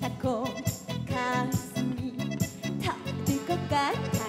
過去の片隅立ってこかって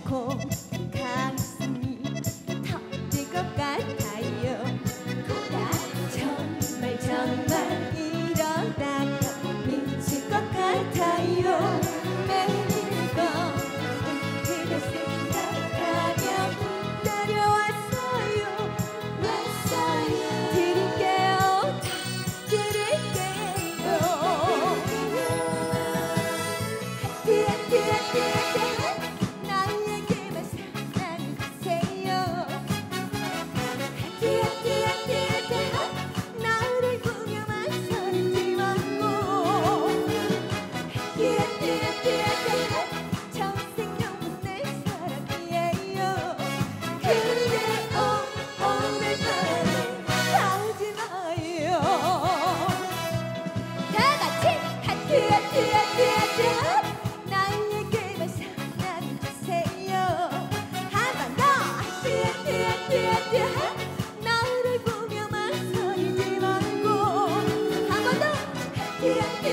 ako Yeah.